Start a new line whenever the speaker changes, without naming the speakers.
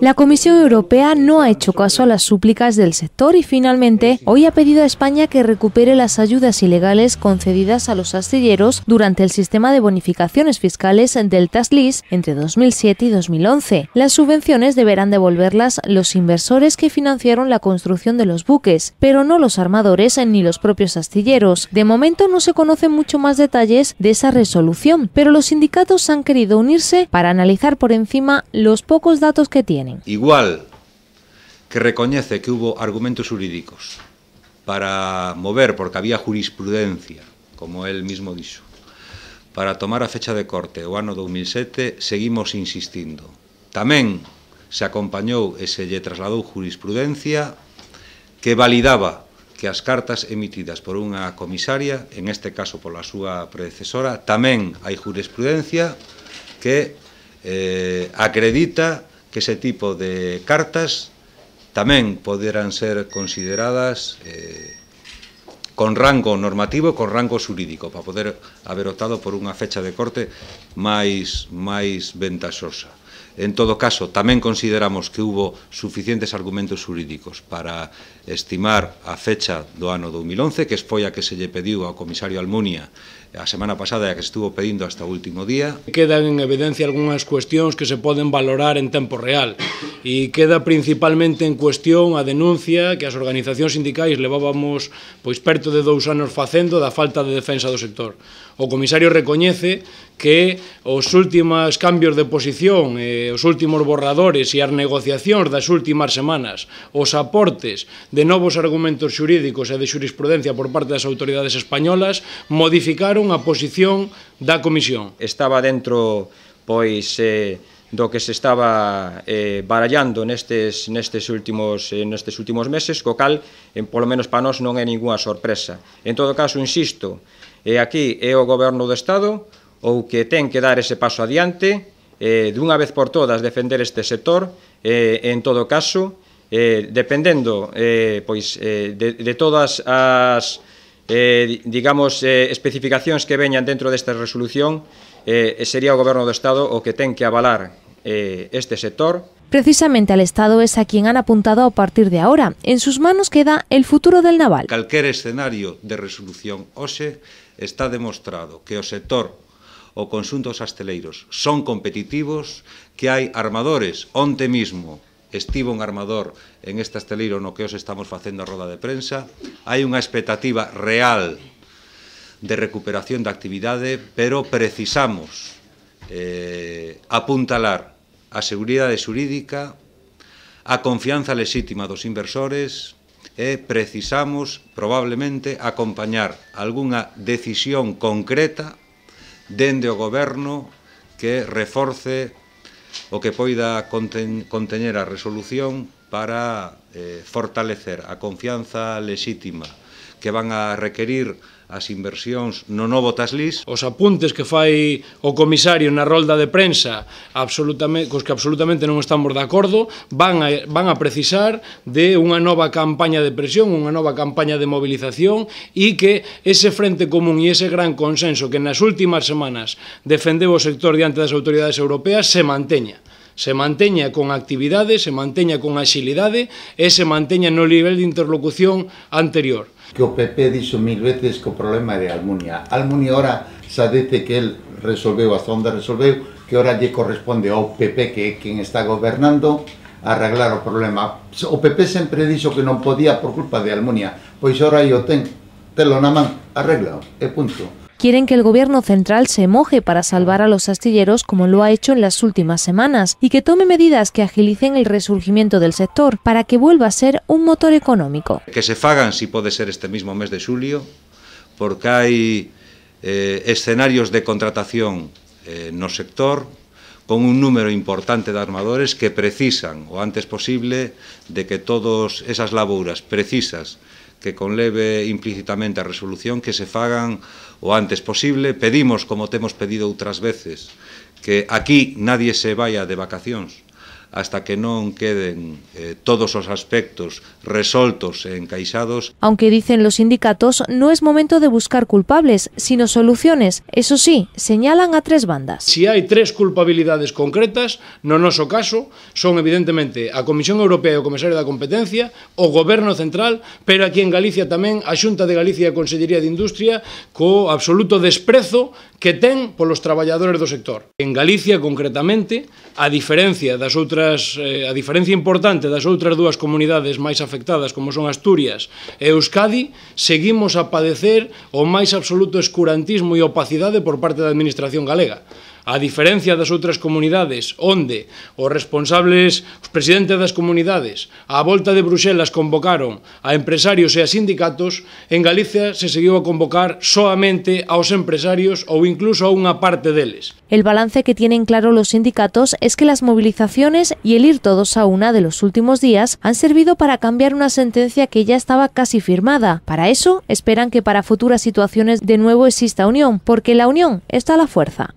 La Comisión Europea no ha hecho caso a las súplicas del sector y finalmente hoy ha pedido a España que recupere las ayudas ilegales concedidas a los astilleros durante el sistema de bonificaciones fiscales del TASLIS entre 2007 y 2011. Las subvenciones deberán devolverlas los inversores que financiaron la construcción de los buques, pero no los armadores ni los propios astilleros. De momento no se conocen mucho más detalles de esa resolución, pero los sindicatos han querido unirse para analizar por encima los pocos datos argumentos que tienen.
Igual que recoñece que hubo argumentos jurídicos para mover, porque había jurisprudencia, como él mismo dixo, para tomar a fecha de corte o ano 2007, seguimos insistindo. Tamén se acompañou e se lle trasladou jurisprudencia que validaba que as cartas emitidas por unha comisaria, en este caso pola súa predecesora, tamén hai jurisprudencia que eh, acredita que ese tipo de cartas tamén poderán ser consideradas eh, con rango normativo e con rango xurídico para poder haber optado por unha fecha de corte máis máis ventaxosa. En todo caso, tamén consideramos que hubo suficientes argumentos jurídicos para estimar a fecha do ano 2011, que foi a que se lle pediu ao comisario Almunia a semana pasada e a que estuvo pedindo hasta o último día.
Quedan en evidencia algunhas cuestións que se poden valorar en tempo real e queda principalmente en cuestión a denuncia que as organizacións sindicais levábamos pois perto de dous anos facendo da falta de defensa do sector. O comisario recoñece que os últimos cambios de posición, eh, os últimos borradores e as negociacións das últimas semanas, os aportes de novos argumentos xurídicos e de xurisprudencia por parte das autoridades españolas modificaron a posición da comisión.
Estaba dentro pois eh, do que se estaba eh, barallando nestes, nestes, últimos, eh, nestes últimos meses, co cal, en, polo menos para nós, non é ninguna sorpresa. En todo caso, insisto, eh, aquí é o goberno do Estado ou que ten que dar ese paso adiante, eh, dunha vez por todas defender este sector, eh, en todo caso, eh, dependendo eh, pois, eh, de, de todas as eh, digamos, eh, especificacións que veñan dentro desta resolución, eh, sería o Goberno do Estado o que ten que avalar eh, este sector.
Precisamente al Estado es a quien han apuntado a partir de ahora. En sus manos queda el futuro del naval.
Calquer escenario de resolución OSE está demostrado que o sector o consuntos asteleiros son competitivos, que hai armadores onte mismo estivo un armador en este asteleiro no que os estamos facendo a roda de prensa, hai unha expectativa real de recuperación da actividade, pero precisamos eh, apuntalar a seguridade xurídica, a confianza lexítima dos inversores e precisamos probablemente acompañar algunha decisión concreta dende o goberno que reforce o que poida conteñer a resolución para eh, fortalecer a confianza lexítima que van a requerir as inversións no novo Taslis.
Os apuntes que fai o comisario na rolda de prensa, absolutamente, cos que absolutamente non estamos de acordo, van a, van a precisar de unha nova campaña de presión, unha nova campaña de movilización e que ese frente común e ese gran consenso que nas últimas semanas defendeu o sector diante das autoridades europeas se manteña se manteña con actividade, se manteña con axilidade e se manteña no nivel de interlocución anterior
que o PP dixo mil veces que o problema é de Almunia. Almunia ora xa dice que el resolveu hasta onde resolveu, que ora lle corresponde ao PP que é quen está gobernando arreglar o problema. O PP sempre dixo que non podía por culpa de Almunia, pois ora aí o ten, telo na man, arreglao, e punto.
Quieren que el gobierno central se moje para salvar a los astilleros como lo ha hecho en las últimas semanas y que tome medidas que agilicen el resurgimiento del sector para que vuelva a ser un motor económico.
Que se fagan si puede ser este mismo mes de xulio, porque hai eh, escenarios de contratación eh, no sector con un número importante de armadores que precisan o antes posible de que todas esas labouras precisas que conleve implícitamente a resolución que se fagan o antes posible. Pedimos, como temos pedido outras veces, que aquí nadie se vaya de vacacións hasta que non queden eh, todos os aspectos resoltos e encaixados.
Aunque dicen los sindicatos, no es momento de buscar culpables, sino soluciones. Eso sí, señalan a tres bandas.
Si hai tres culpabilidades concretas, no noso caso, son evidentemente a Comisión Europea e o Comisario da Competencia, o Goberno Central, pero aquí en Galicia tamén a Xunta de Galicia e a Consellería de Industria co absoluto desprezo que ten polos traballadores do sector. En Galicia, concretamente, a diferencia das outras outras eh, a diferencia importante das outras dúas comunidades máis afectadas como son Asturias e Euskadi, seguimos a padecer o máis absoluto escurantismo e opacidade por parte da administración galega. A diferencia das outras comunidades onde os responsables, os presidentes das comunidades, a volta de Bruxelas convocaron a empresarios e a sindicatos, en Galicia se seguiu a convocar soamente aos empresarios ou incluso a unha parte deles.
El balance que tienen claro los sindicatos es que las movilizaciones y el ir todos a una de los últimos días han servido para cambiar una sentencia que ya estaba casi firmada. Para eso, esperan que para futuras situaciones de nuevo exista unión, porque la unión está a la fuerza.